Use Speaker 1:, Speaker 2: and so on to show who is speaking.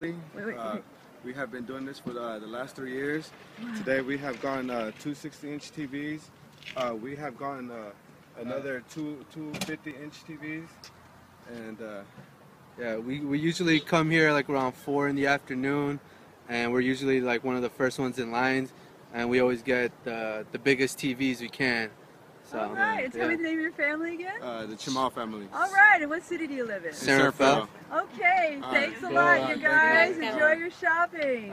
Speaker 1: wait.
Speaker 2: Uh, we have been doing this for the, the last three years. Today we have gotten uh, two 60-inch TVs. Uh, we have gotten uh, another two two 50-inch TVs, and uh,
Speaker 3: Yeah, we, we usually come here like around four in the afternoon, and we're usually like one of the first ones in lines, and we always get the the biggest TVs we can. So
Speaker 1: All right. And tell me
Speaker 3: yeah.
Speaker 1: the name of your family again.
Speaker 2: uh, the Chimal family.
Speaker 1: All right. And what city do you live in?
Speaker 3: San Rafael.
Speaker 1: Okay.
Speaker 2: All
Speaker 1: Thanks a lot,
Speaker 3: Go
Speaker 1: you
Speaker 3: on.
Speaker 1: Guys. Enjoy your shopping.